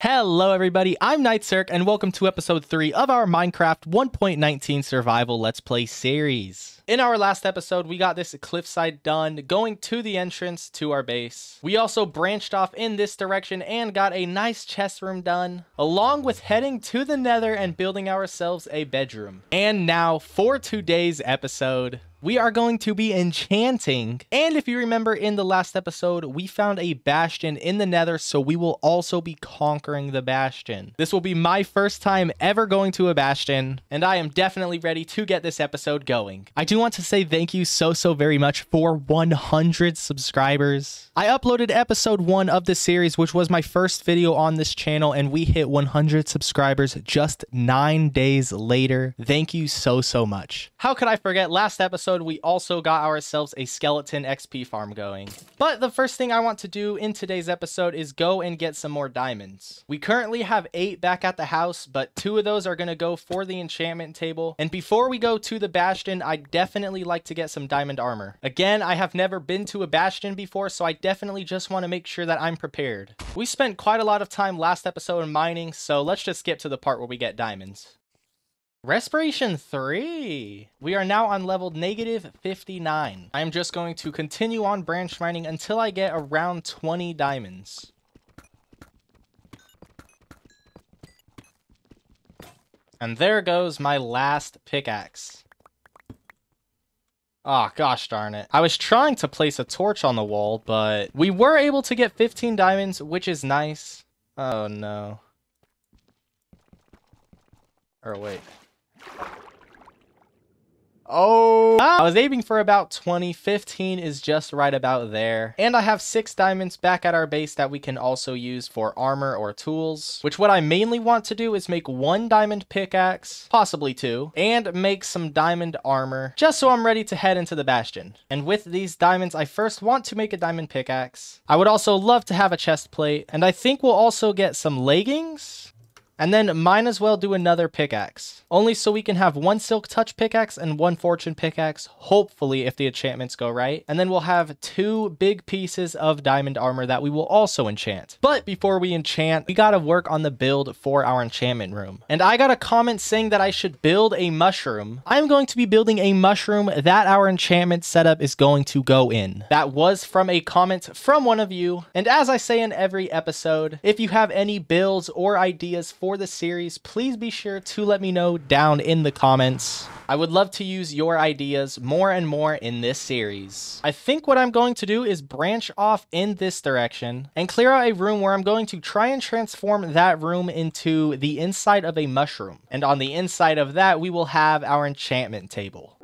Hello everybody, I'm naitsirhc and welcome to episode 3 of our Minecraft 1.19 survival let's play series. In our last episode, we got this cliffside done, going to the entrance to our base. We also branched off in this direction and got a nice chest room done, along with heading to the nether and building ourselves a bedroom. And now, for today's episode, we are going to be enchanting. And if you remember in the last episode, we found a bastion in the nether, so we will also be conquering the bastion. This will be my first time ever going to a bastion, and I am definitely ready to get this episode going. I do want to say thank you so, so very much for 100 subscribers. I uploaded episode 1 of the series, which was my first video on this channel, and we hit 100 subscribers just 9 days later. Thank you so, so much. How could I forget last episode episode, we also got ourselves a skeleton XP farm going. But the first thing I want to do in today's episode is go and get some more diamonds. We currently have eight back at the house, but two of those are going to go for the enchantment table. And before we go to the bastion, I definitely like to get some diamond armor. Again, I have never been to a bastion before, so I definitely just want to make sure that I'm prepared. We spent quite a lot of time last episode in mining, so let's just skip to the part where we get diamonds. Respiration 3. We are now on level negative 59. I'm just going to continue on branch mining until I get around 20 diamonds. And there goes my last pickaxe. Oh, gosh darn it. I was trying to place a torch on the wall, but we were able to get 15 diamonds, which is nice. Oh, no. Or wait. Oh, I was aiming for about 20. 15 is just right about there. And I have six diamonds back at our base that we can also use for armor or tools, which what I mainly want to do is make one diamond pickaxe, possibly two, and make some diamond armor, just so I'm ready to head into the bastion. And with these diamonds, I first want to make a diamond pickaxe. I would also love to have a chest plate, and I think we'll also get some leggings and then might as well do another pickaxe. Only so we can have one silk touch pickaxe and one fortune pickaxe, hopefully if the enchantments go right. And then we'll have two big pieces of diamond armor that we will also enchant. But before we enchant, we gotta work on the build for our enchantment room. And I got a comment saying that I should build a mushroom. I'm going to be building a mushroom that our enchantment setup is going to go in. That was from a comment from one of you. And as I say in every episode, if you have any builds or ideas for for the series, please be sure to let me know down in the comments. I would love to use your ideas more and more in this series. I think what I'm going to do is branch off in this direction and clear out a room where I'm going to try and transform that room into the inside of a mushroom. And on the inside of that, we will have our enchantment table.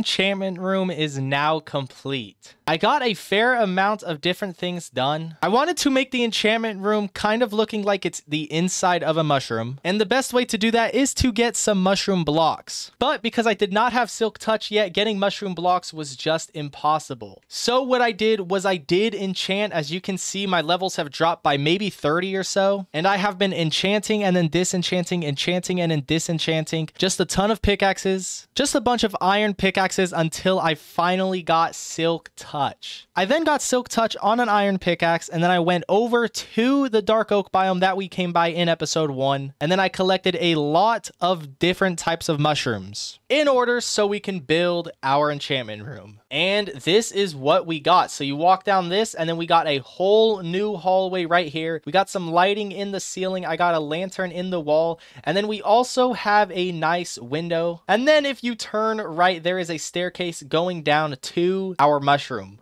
Enchantment room is now complete. I got a fair amount of different things done. I wanted to make the enchantment room kind of looking like it's the inside of a mushroom. And the best way to do that is to get some mushroom blocks. But because I did not have silk touch yet, getting mushroom blocks was just impossible. So what I did was I did enchant. As you can see, my levels have dropped by maybe 30 or so. And I have been enchanting and then disenchanting, enchanting and then disenchanting. Just a ton of pickaxes. Just a bunch of iron pickaxes pickaxes until I finally got Silk Touch. I then got Silk Touch on an iron pickaxe, and then I went over to the Dark Oak biome that we came by in episode 1, and then I collected a lot of different types of mushrooms in order so we can build our enchantment room. And this is what we got. So you walk down this, and then we got a whole new hallway right here. We got some lighting in the ceiling. I got a lantern in the wall, and then we also have a nice window. And then if you turn right, there is a staircase going down to our mushroom.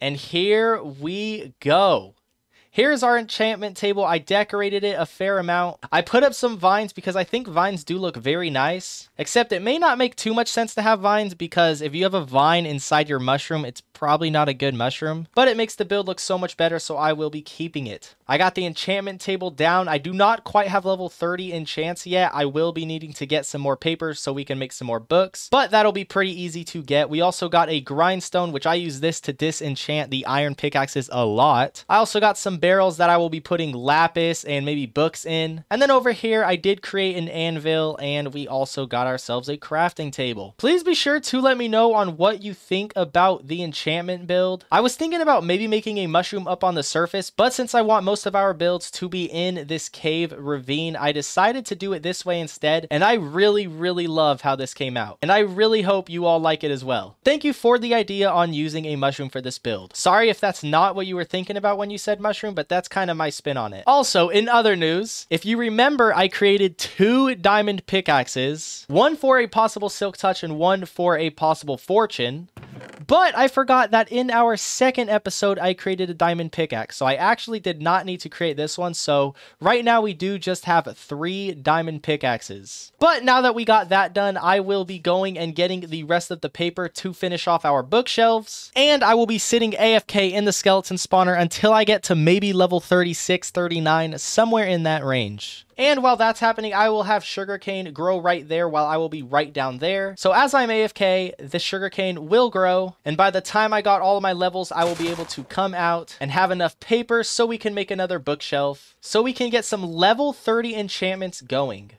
And here we go. Here's our enchantment table. I decorated it a fair amount. I put up some vines because I think vines do look very nice. Except it may not make too much sense to have vines because if you have a vine inside your mushroom, it's probably not a good mushroom. But it makes the build look so much better, so I will be keeping it. I got the enchantment table down. I do not quite have level 30 enchants yet. I will be needing to get some more papers so we can make some more books. But that'll be pretty easy to get. We also got a grindstone, which I use this to disenchant the iron pickaxes a lot. I also got some barrels that I will be putting lapis and maybe books in. And then over here, I did create an anvil and we also got ourselves a crafting table. Please be sure to let me know on what you think about the enchantment build. I was thinking about maybe making a mushroom up on the surface, but since I want most of our builds to be in this cave ravine, I decided to do it this way instead. And I really, really love how this came out. And I really hope you all like it as well. Thank you for the idea on using a mushroom for this build. Sorry if that's not what you were thinking about when you said mushroom, but that's kind of my spin on it. Also, in other news, if you remember, I created two diamond pickaxes, one for a possible silk touch and one for a possible fortune. But I forgot that in our second episode, I created a diamond pickaxe. So I actually did not need to create this one. So right now we do just have three diamond pickaxes. But now that we got that done, I will be going and getting the rest of the paper to finish off our bookshelves. And I will be sitting AFK in the skeleton spawner until I get to maybe level 36, 39, somewhere in that range. And while that's happening, I will have sugarcane grow right there while I will be right down there. So as I'm AFK, the sugarcane will grow. And by the time I got all of my levels, I will be able to come out and have enough paper so we can make another bookshelf. So we can get some level 30 enchantments going.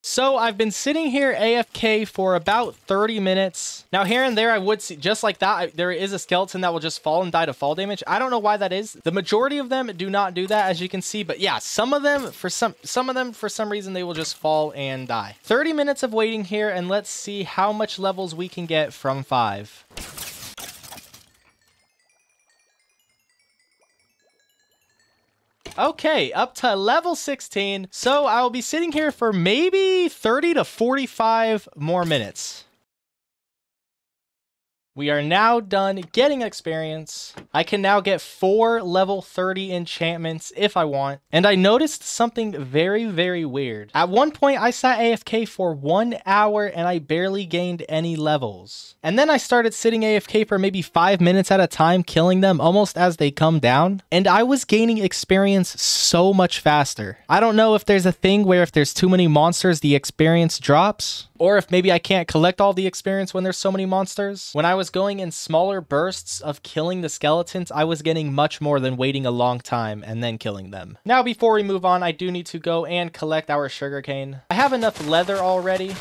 So I've been sitting here AFK for about 30 minutes. Now here and there I would see, just like that, I, there is a skeleton that will just fall and die to fall damage. I don't know why that is. The majority of them do not do that as you can see, but yeah, some of them, for some, some of them, for some reason, they will just fall and die. 30 minutes of waiting here and let's see how much levels we can get from five. Okay, up to level 16. So I will be sitting here for maybe 30 to 45 more minutes. We are now done getting experience. I can now get four level 30 enchantments if I want. And I noticed something very, very weird. At one point, I sat AFK for one hour and I barely gained any levels. And then I started sitting AFK for maybe five minutes at a time, killing them almost as they come down. And I was gaining experience so much faster. I don't know if there's a thing where if there's too many monsters, the experience drops. Or if maybe I can't collect all the experience when there's so many monsters. When I was going in smaller bursts of killing the skeletons, I was getting much more than waiting a long time and then killing them. Now, before we move on, I do need to go and collect our sugarcane. I have enough leather already,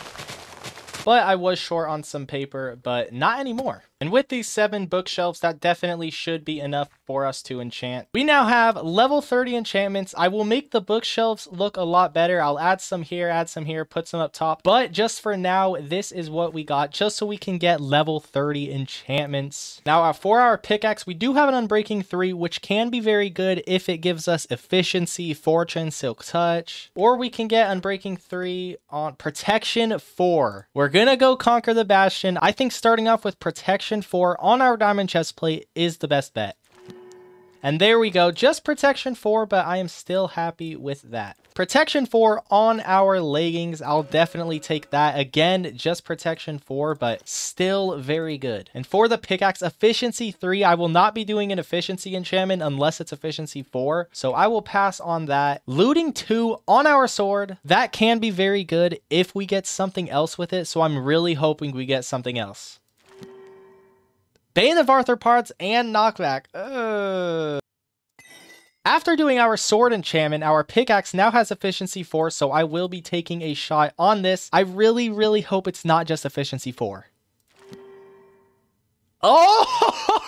but I was short on some paper, but not anymore. And with these seven bookshelves, that definitely should be enough for us to enchant. We now have level 30 enchantments. I will make the bookshelves look a lot better. I'll add some here, add some here, put some up top. But just for now, this is what we got, just so we can get level 30 enchantments. Now, uh, for our pickaxe, we do have an Unbreaking 3, which can be very good if it gives us efficiency, fortune, silk touch. Or we can get Unbreaking 3 on protection 4. We're gonna go conquer the Bastion. I think starting off with protection protection 4 on our diamond chest plate is the best bet. And there we go, just protection 4, but I am still happy with that. Protection 4 on our leggings, I'll definitely take that. Again, just protection 4, but still very good. And for the pickaxe, efficiency 3, I will not be doing an efficiency enchantment unless it's efficiency 4, so I will pass on that. Looting 2 on our sword, that can be very good if we get something else with it, so I'm really hoping we get something else. Bane of Arthropods and Knockback. After doing our sword enchantment, our pickaxe now has efficiency 4, so I will be taking a shot on this. I really, really hope it's not just efficiency 4. Oh!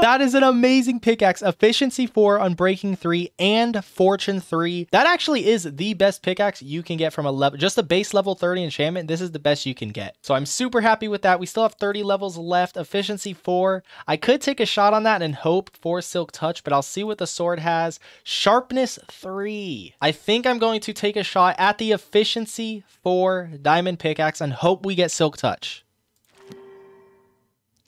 That is an amazing pickaxe. Efficiency 4 Unbreaking 3 and Fortune 3. That actually is the best pickaxe you can get from a level, just a base level 30 enchantment. This is the best you can get. So I'm super happy with that. We still have 30 levels left. Efficiency 4. I could take a shot on that and hope for Silk Touch, but I'll see what the sword has. Sharpness 3. I think I'm going to take a shot at the Efficiency 4 Diamond Pickaxe and hope we get Silk Touch.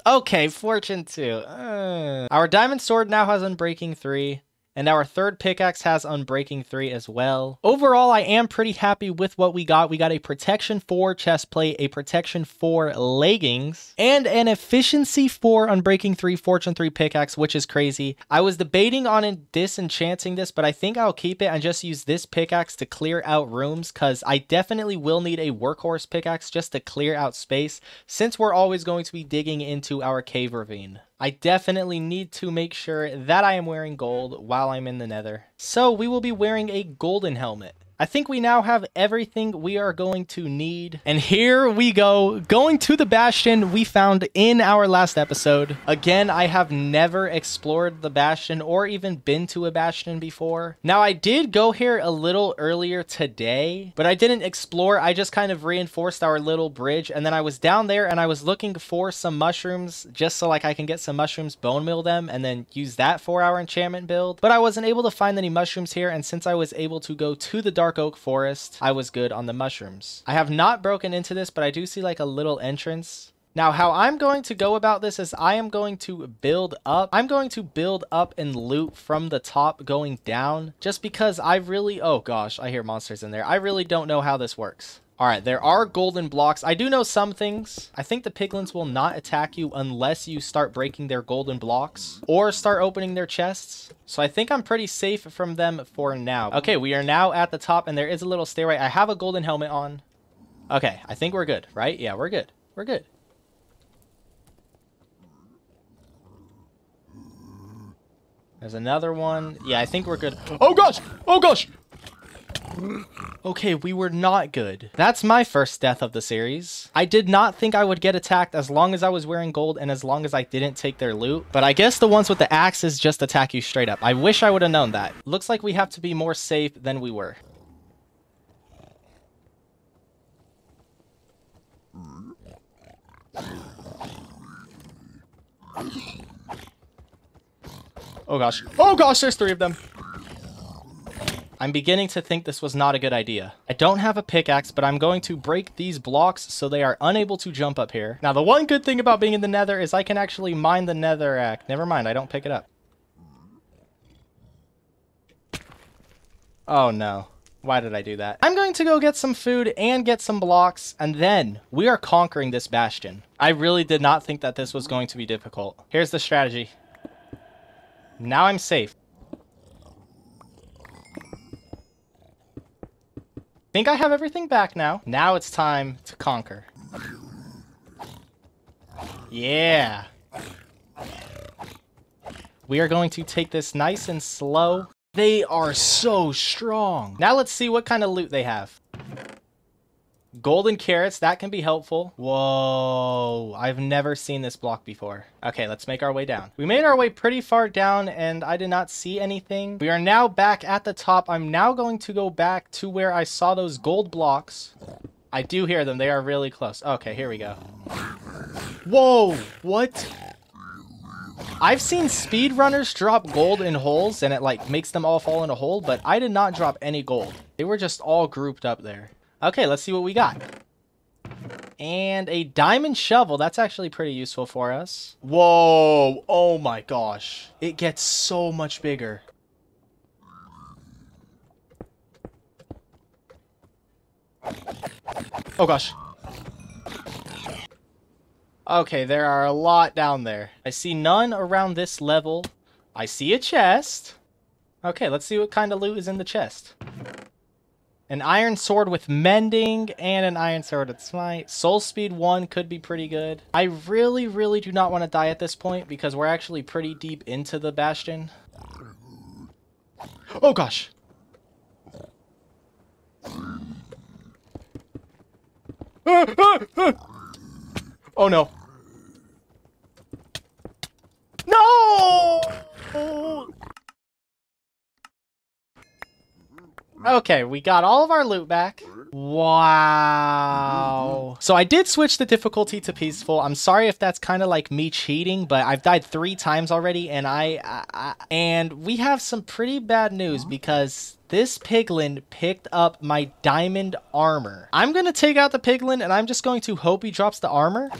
Okay, Fortune 2. Uh. Our Diamond Sword now has Unbreaking 3. And our third pickaxe has Unbreaking 3 as well. Overall, I am pretty happy with what we got. We got a Protection 4 chest plate, a Protection 4 leggings, and an Efficiency 4 Unbreaking 3 Fortune 3 pickaxe, which is crazy. I was debating on disenchanting this, but I think I'll keep it and just use this pickaxe to clear out rooms because I definitely will need a workhorse pickaxe just to clear out space since we're always going to be digging into our cave ravine. I definitely need to make sure that I am wearing gold while I'm in the nether. So we will be wearing a golden helmet. I think we now have everything we are going to need. And here we go, going to the Bastion we found in our last episode. Again, I have never explored the Bastion or even been to a Bastion before. Now, I did go here a little earlier today, but I didn't explore. I just kind of reinforced our little bridge. And then I was down there and I was looking for some mushrooms just so like I can get some mushrooms, bone meal them, and then use that for our enchantment build. But I wasn't able to find any mushrooms here. And since I was able to go to the dark Dark Oak Forest, I was good on the mushrooms. I have not broken into this, but I do see like a little entrance. Now, how I'm going to go about this is I am going to build up. I'm going to build up and loot from the top going down just because I really, oh gosh, I hear monsters in there. I really don't know how this works. All right, there are golden blocks. I do know some things. I think the piglins will not attack you unless you start breaking their golden blocks or start opening their chests. So I think I'm pretty safe from them for now. Okay, we are now at the top and there is a little stairway. I have a golden helmet on. Okay, I think we're good, right? Yeah, we're good. We're good. There's another one. Yeah, I think we're good. Oh gosh! Oh gosh! Okay, we were not good. That's my first death of the series. I did not think I would get attacked as long as I was wearing gold and as long as I didn't take their loot. But I guess the ones with the axes just attack you straight up. I wish I would have known that. Looks like we have to be more safe than we were. Oh gosh. Oh gosh, there's three of them. I'm beginning to think this was not a good idea. I don't have a pickaxe, but I'm going to break these blocks so they are unable to jump up here. Now, the one good thing about being in the nether is I can actually mine the netherrack. Never mind, I don't pick it up. Oh no. Why did I do that? I'm going to go get some food and get some blocks, and then we are conquering this bastion. I really did not think that this was going to be difficult. Here's the strategy. Now I'm safe. Think I have everything back now. Now it's time to conquer. Yeah. We are going to take this nice and slow. They are so strong. Now let's see what kind of loot they have. Golden carrots, that can be helpful. Whoa, I've never seen this block before. Okay, let's make our way down. We made our way pretty far down and I did not see anything. We are now back at the top. I'm now going to go back to where I saw those gold blocks. I do hear them. They are really close. Okay, here we go. Whoa, what? I've seen speedrunners drop gold in holes and it like makes them all fall in a hole, but I did not drop any gold. They were just all grouped up there. Okay, let's see what we got. And a diamond shovel. That's actually pretty useful for us. Whoa. Oh my gosh. It gets so much bigger. Oh gosh. Okay, there are a lot down there. I see none around this level. I see a chest. Okay, let's see what kind of loot is in the chest. An iron sword with mending and an iron sword with smite. Soul speed 1 could be pretty good. I really, really do not want to die at this point because we're actually pretty deep into the bastion. Oh gosh. Oh. No! Okay, we got all of our loot back. Wow. So I did switch the difficulty to peaceful. I'm sorry if that's kind of like me cheating, but I've died three times already, and I, I, I and we have some pretty bad news because this piglin picked up my diamond armor. I'm gonna take out the piglin, and I'm just going to hope he drops the armor.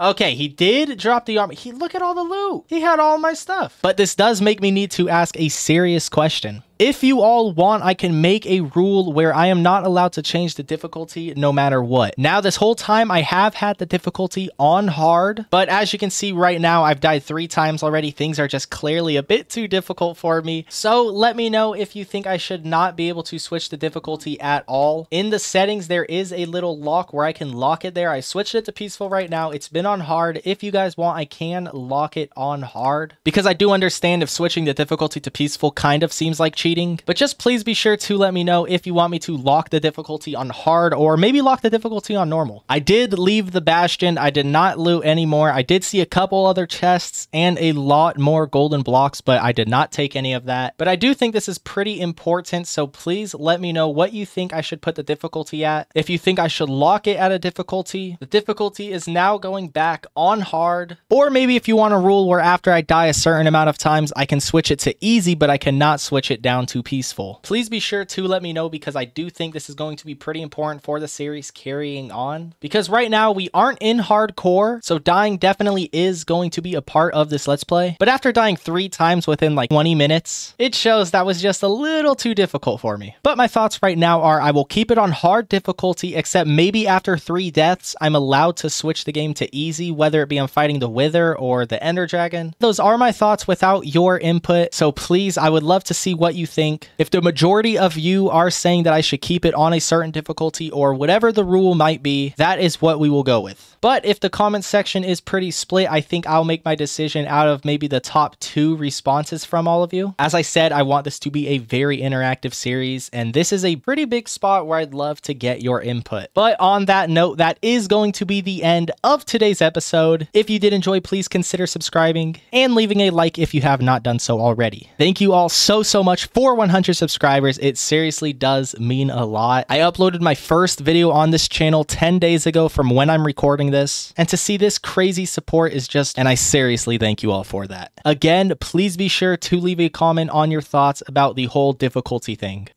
Okay, he did drop the armor. He look at all the loot. He had all my stuff. But this does make me need to ask a serious question. If you all want, I can make a rule where I am not allowed to change the difficulty no matter what. Now, this whole time I have had the difficulty on hard, but as you can see right now, I've died three times already. Things are just clearly a bit too difficult for me. So let me know if you think I should not be able to switch the difficulty at all. In the settings, there is a little lock where I can lock it there. I switched it to peaceful right now. It's been on hard. If you guys want, I can lock it on hard because I do understand if switching the difficulty to peaceful kind of seems like cheating, but just please be sure to let me know if you want me to lock the difficulty on hard or maybe lock the difficulty on normal. I did leave the Bastion. I did not loot anymore. I did see a couple other chests and a lot more golden blocks, but I did not take any of that. But I do think this is pretty important, so please let me know what you think I should put the difficulty at. If you think I should lock it at a difficulty, the difficulty is now going back on hard. Or maybe if you want a rule where after I die a certain amount of times, I can switch it to easy, but I cannot switch it down to peaceful. Please be sure to let me know because I do think this is going to be pretty important for the series carrying on. Because right now we aren't in hardcore, so dying definitely is going to be a part of this Let's Play. But after dying three times within like 20 minutes, it shows that was just a little too difficult for me. But my thoughts right now are I will keep it on hard difficulty, except maybe after three deaths, I'm allowed to switch the game to easy, whether it be I'm fighting the Wither or the Ender Dragon. Those are my thoughts without your input, so please, I would love to see what you think. If the majority of you are saying that I should keep it on a certain difficulty or whatever the rule might be, that is what we will go with. But if the comment section is pretty split, I think I'll make my decision out of maybe the top two responses from all of you. As I said, I want this to be a very interactive series, and this is a pretty big spot where I'd love to get your input. But on that note, that is going to be the end of today's episode. If you did enjoy, please consider subscribing and leaving a like if you have not done so already. Thank you all so, so much for 100 subscribers. It seriously does mean a lot. I uploaded my first video on this channel 10 days ago from when I'm recording this, and to see this crazy support is just, and I seriously thank you all for that. Again, please be sure to leave a comment on your thoughts about the whole difficulty thing.